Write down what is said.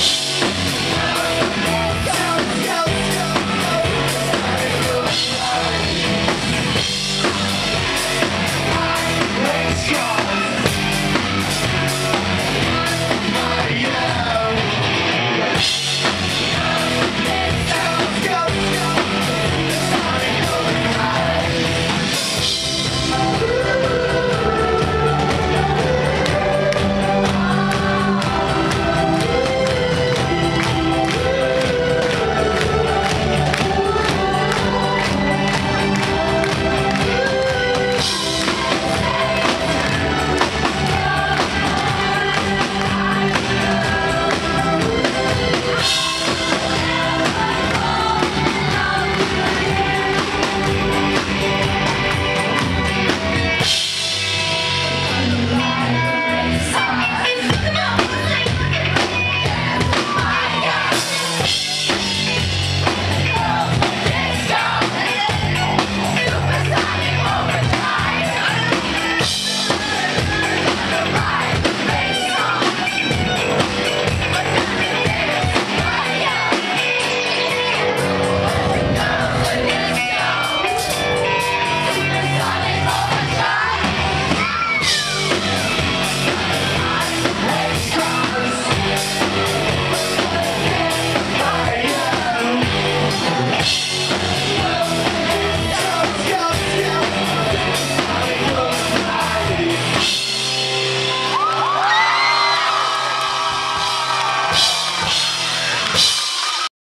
you